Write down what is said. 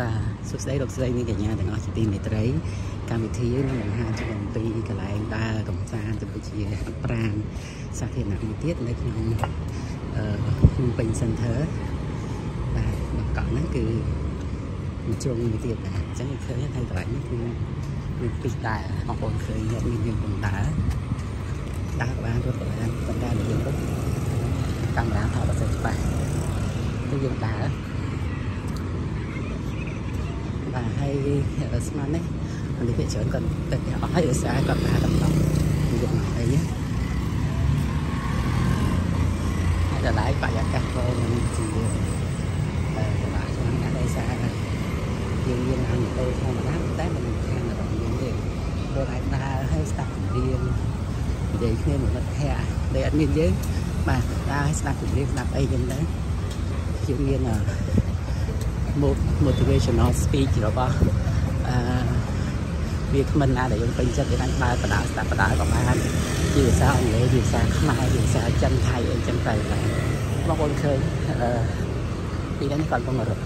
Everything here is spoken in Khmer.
បាទសួស្តីលោកស្រីនាងកញ្ញាទាំងអស់ជាទីមេត្រី កម្មវិធីនឹងបង្ហាញជុំអំពីកន្លែងដើរកំសាន្តទៅជាប្រាណសាធារណៈមួយទៀតនៅក្នុងអឺភ្នំពេញ Center បាទបកកហ្នឹងគឺមួយជ្រុងមួយទៀតដែរអញ្ចឹងឃើញថាកន្លែងនេះគឺមានពីរដែរបងប្អូនឃើញយកមានយើងកំដើរដើរបានរត់ក៏បានប៉ុន្តែយើងរត់កាមេរ៉ាថតអត់សូវច្បាស់គឺយើងដើរបាទ ហើយស្មាននេះអានេះវាច្រើនគាត់ទឹកអស់ហើយឧស្សាហ៍គាត់ដើរតំណងយកមកអីណាហើយដល់ហើយបរិយាកាសក៏មិនជាអឺកន្លែងហ្នឹងអានេះសារយើងយើងអានម៉ូតូធម្មតាតែមិនខានរបស់យើងទេព្រោះអាចដើរហើយស្ដាប់ចម្រៀងនិយាយគ្នាមួយមិត្តភ័ក្តិដែលអត់មានយើងបាទដើរឲ្យស្ដាប់ចម្រៀងស្ដាប់អីចឹងទៅយើងមានអឺ motivational speech របស់អឺវាគ្មិនណាដែលយើងពេញចិត្តគេអាចបើបដាស្ដាប់បដាក៏បានជាភាសាអង់គ្លេសជាភាសាខ្មែរជាភាសាចិនថៃអីចឹងទៅបងប្អូនឃើញអឺពីនេះគាត់កំពុងរត់